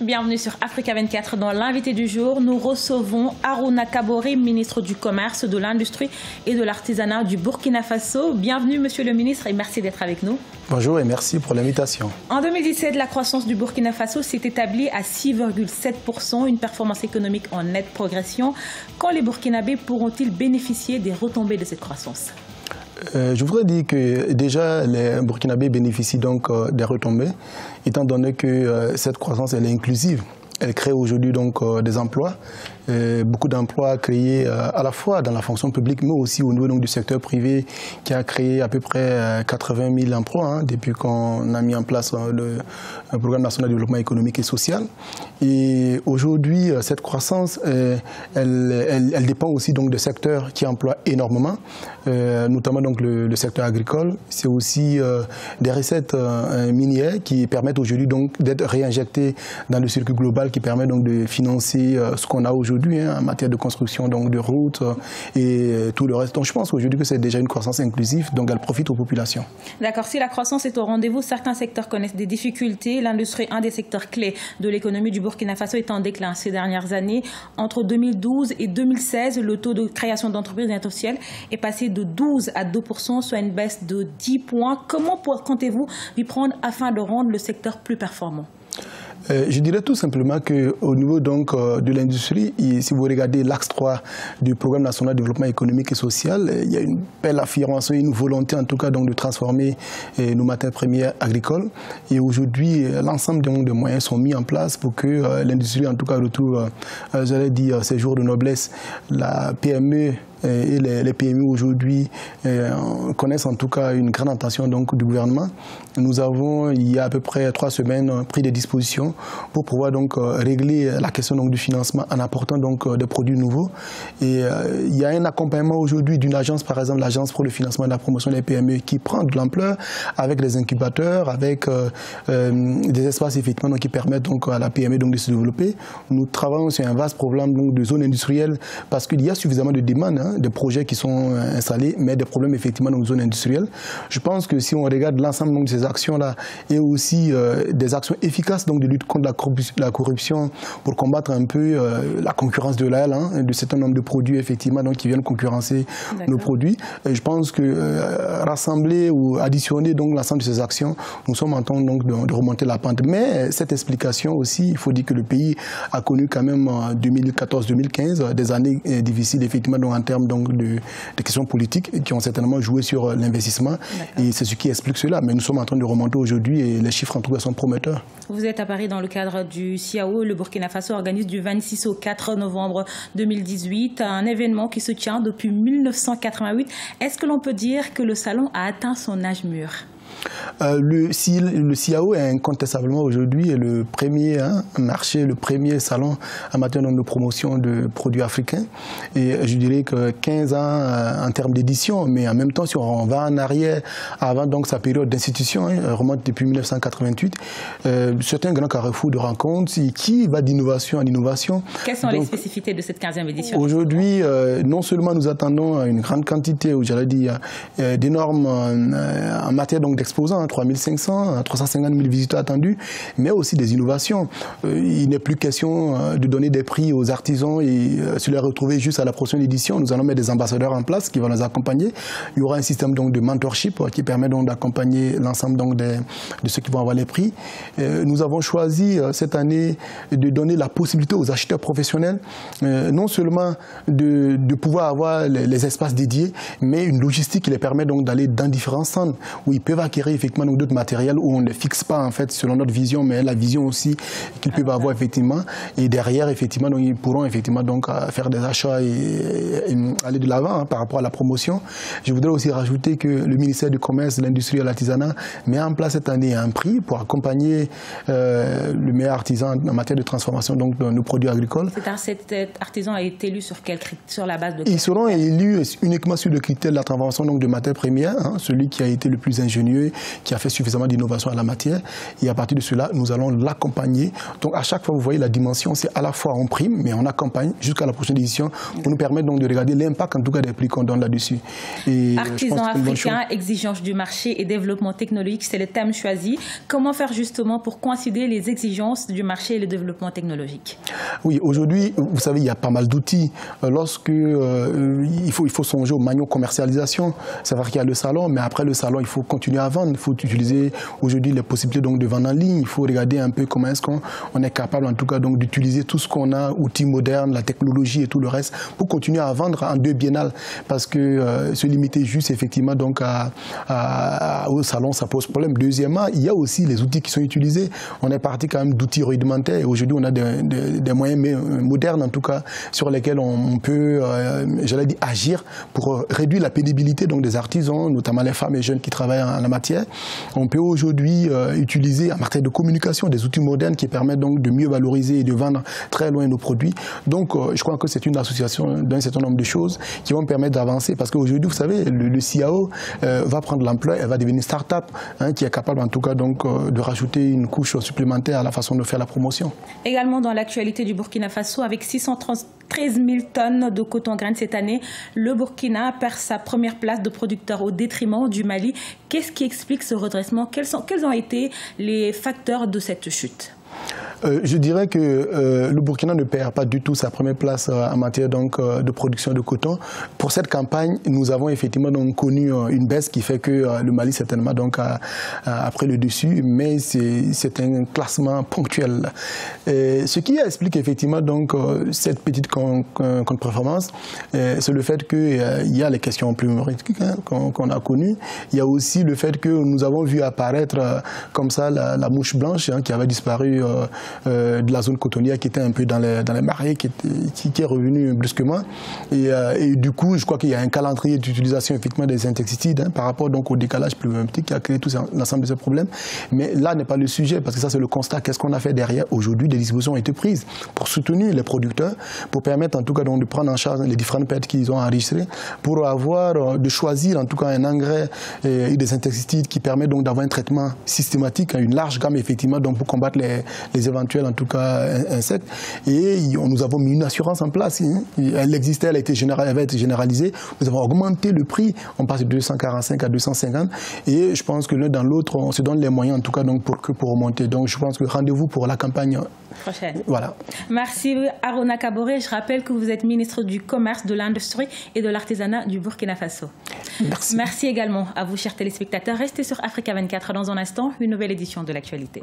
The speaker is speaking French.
Bienvenue sur Africa 24. Dans l'invité du jour, nous recevons Aruna Kabori, ministre du Commerce, de l'Industrie et de l'Artisanat du Burkina Faso. Bienvenue, monsieur le ministre, et merci d'être avec nous. Bonjour et merci pour l'invitation. En 2017, la croissance du Burkina Faso s'est établie à 6,7%, une performance économique en nette progression. Quand les Burkinabés pourront-ils bénéficier des retombées de cette croissance? Euh, je voudrais dire que déjà les Burkinabés bénéficient donc euh, des retombées, étant donné que euh, cette croissance elle est inclusive. Elle crée aujourd'hui donc des emplois euh, beaucoup d'emplois créés euh, à la fois dans la fonction publique, mais aussi au niveau donc, du secteur privé, qui a créé à peu près 80 euh, 000 emplois hein, depuis qu'on a mis en place le, programme national de développement économique et social. Et aujourd'hui, cette croissance, elle, dépend aussi donc de secteurs qui emploient énormément, notamment donc le, le secteur agricole. C'est aussi des recettes minières qui permettent aujourd'hui donc d'être réinjectées dans le circuit global, qui permet donc de financer ce qu'on a aujourd'hui hein, en matière de construction donc de routes euh, et euh, tout le reste. Donc je pense aujourd'hui que c'est déjà une croissance inclusive, donc elle profite aux populations. D'accord. Si la croissance est au rendez-vous, certains secteurs connaissent des difficultés. L'industrie, un des secteurs clés de l'économie du Burkina Faso, est en déclin ces dernières années. Entre 2012 et 2016, le taux de création d'entreprises industrielles est passé de 12 à 2% soit une baisse de 10 points. Comment comptez-vous y prendre afin de rendre le secteur plus performant? Euh, je dirais tout simplement qu'au niveau donc, euh, de l'industrie, si vous regardez l'axe 3 du programme national de développement économique et social, il y a une belle affirmation, une volonté en tout cas donc, de transformer euh, nos matières premières agricoles. Et aujourd'hui, l'ensemble des moyens sont mis en place pour que l'industrie en tout cas retrouve, j'allais dire, ses jours de noblesse. La PME et les, PMI aujourd'hui euh, connaissent en tout cas une grande attention donc, du gouvernement. Nous avons, il y a à peu près trois semaines, pris des dispositions pour pouvoir donc euh, régler la question donc, du financement en apportant donc euh, des produits nouveaux. Et il y a un accompagnement aujourd'hui d'une agence, par exemple l'agence pour le financement et la promotion des PME, qui prend de l'ampleur avec des incubateurs, avec des espaces effectivement donc, qui permettent donc à la PME donc, de se développer. Nous travaillons sur un vaste problème donc, de zone industrielle parce qu'il y a suffisamment de demandes. Hein, des projets qui sont euh, installés, mais des problèmes effectivement dans nos zones industrielles. Je pense que si on regarde l'ensemble de ces actions-là et aussi euh, des actions efficaces donc, de lutte contre la corruption pour combattre un peu euh, la concurrence de l'aile, hein, de certain nombre de produits effectivement donc, qui viennent concurrencer nos produits, et je pense que rassembler ou additionner l'ensemble de ces actions, nous sommes en train donc de, remonter la pente. Mais cette explication aussi, il faut dire que le pays a connu quand même en 2014-2015 des années difficiles effectivement donc, en termes donc de, questions politiques qui ont certainement joué sur euh, l'investissement. Et c'est ce qui explique cela. Mais nous sommes en train de remonter aujourd'hui et les chiffres en tout cas sont prometteurs. Vous êtes à Paris dans le cadre du CIAO. Le Burkina Faso organise du 26 au 4 novembre 2018 un événement qui se tient depuis 1988. Est-ce que l'on peut dire que le salon a atteint son âge mûr? Euh, le, le CIAO est incontestablement aujourd'hui le premier hein, marché, le premier salon en matière de promotion de produits africains. Et je dirais que 15 ans euh, en termes d'édition, mais en même temps, si on va en arrière, avant donc sa période d'institution, hein, remonte depuis 1988, euh, c'est un grand carrefour de rencontres qui va d'innovation en innovation. Quelles sont les spécificités de cette 15e édition Aujourd'hui, non seulement nous attendons une grande quantité, ou j'allais dire, d'énormes en matière donc exposants, 3500, 350 000 visiteurs attendus, mais aussi des innovations. Euh, il n'est plus question euh, de donner des prix aux artisans et euh, se les retrouver juste à la prochaine édition. Nous allons mettre des ambassadeurs en place qui vont nous accompagner. Il y aura un système donc de mentorship qui permet d'accompagner l'ensemble de ceux qui vont avoir les prix. Nous avons choisi cette année de donner la possibilité aux acheteurs professionnels non seulement de, pouvoir avoir les, espaces dédiés, mais une logistique qui les permet d'aller dans différents centres où ils peuvent acquérir effectivement d'autres matériels où on ne fixe pas en fait selon notre vision, mais la vision aussi qu'ils peuvent avoir effectivement. Et derrière, effectivement, donc, ils pourront effectivement donc euh, faire des achats et, aller de l'avant hein, par rapport à la promotion. Je voudrais aussi rajouter que le ministère du Commerce, de l'Industrie et de l'Artisanat met en place cette année un prix pour accompagner euh, le meilleur artisan en matière de transformation donc, de nos produits agricoles. Cet artisan a été élu sur, quel, sur la base de Ils seront élus uniquement sur le critère de la transformation donc, de matières premières, hein, celui qui a été le plus ingénieux qui a fait suffisamment d'innovation à la matière. Et à partir de cela, nous allons l'accompagner. Donc à chaque fois, vous voyez la dimension, c'est à la fois en prime, mais on accompagne jusqu'à la prochaine édition pour nous permettre donc de regarder l'impact en tout cas des prix qu'on donne là-dessus. Artisans africains, exigences du marché et développement technologique, c'est le thème choisi. Comment faire justement pour coïncider les exigences du marché et le développement technologique? Oui, aujourd'hui, vous savez, il y a pas mal d'outils. Euh, lorsque euh, il, faut, il faut songer au manuel commercialisation, c'est vrai qu'il y a le salon, mais après le salon, il faut continuer à Il faut utiliser aujourd'hui les possibilités donc, de vendre en ligne. Il faut regarder un peu comment est-ce qu'on on est capable, en tout cas, donc d'utiliser tout ce qu'on a, outils modernes, la technologie et tout le reste, pour continuer à vendre en deux biennales. Parce que euh, se limiter juste effectivement donc au salon, ça pose problème. Deuxièmement, il y a aussi les outils qui sont utilisés. On est parti quand même d'outils rudimentaires. Aujourd'hui, on a des, moyens modernes, en tout cas, sur lesquels on, peut, euh, j'allais dire, agir pour réduire la pénibilité donc, des artisans, notamment les femmes et jeunes qui travaillent en, la matière. On peut aujourd'hui euh, utiliser en matière de communication des outils modernes qui permettent donc de mieux valoriser et de vendre très loin nos produits. Donc, euh, je crois que c'est une association d'un certain nombre de choses qui vont permettre d'avancer parce qu'aujourd'hui, vous savez, le, le CIAO va prendre l'emploi, elle va devenir une start-up hein, qui est capable en tout cas donc de rajouter une couche supplémentaire à la façon de faire la promotion. Également dans l'actualité du Burkina Faso, avec 613 000 tonnes de coton grain cette année, le Burkina perd sa première place de producteur au détriment du Mali. Qu'est-ce qui explique ce redressement? Quels ont été les facteurs de cette chute? Euh, je dirais que euh, le Burkina ne perd pas du tout sa première place euh, en matière donc, de production de coton. Pour cette campagne, nous avons effectivement donc, connu une baisse qui fait que le Mali certainement donc, a, pris le dessus, mais c'est un classement ponctuel. ce qui explique effectivement donc, cette petite contre-performance, c'est le fait qu'il y a les questions plus hein, qu'on a connues. Il y a aussi le fait que nous avons vu apparaître comme ça la, mouche blanche hein, qui avait disparu euh, de la zone cotonnière qui était un peu dans les, dans les marais, qui, est revenu brusquement. Et, euh, et, du coup, je crois qu'il y a un calendrier d'utilisation effectivement des insecticides hein, par rapport donc au décalage pluviométrique qui a créé tout l'ensemble de ces problèmes. Mais là n'est pas le sujet parce que ça c'est le constat. Qu'est-ce qu'on a fait derrière? Aujourd'hui, des dispositions ont été prises pour soutenir les producteurs, pour permettre en tout cas donc, de prendre en charge les différentes pertes qu'ils ont enregistrées, pour avoir euh, de choisir en tout cas un engrais et des insecticides qui permettent donc d'avoir un traitement systématique, une large gamme effectivement donc pour combattre les, les en tout cas, insectes. Et nous avons mis une assurance en place. Hein. Elle existait, elle, a été elle avait été généralisée. Nous avons augmenté le prix. On passe de 245 à 250. Et je pense que l'un dans l'autre, on se donne les moyens, en tout cas, donc, pour, pour remonter. Donc, je pense que rendez-vous pour la campagne prochaine. Voilà. Merci Arona Kaboré. Je rappelle que vous êtes ministre du Commerce, de l'Industrie et de l'Artisanat du Burkina Faso. Merci. Merci également à vous, chers téléspectateurs. Restez sur Africa 24 dans un instant, une nouvelle édition de l'actualité.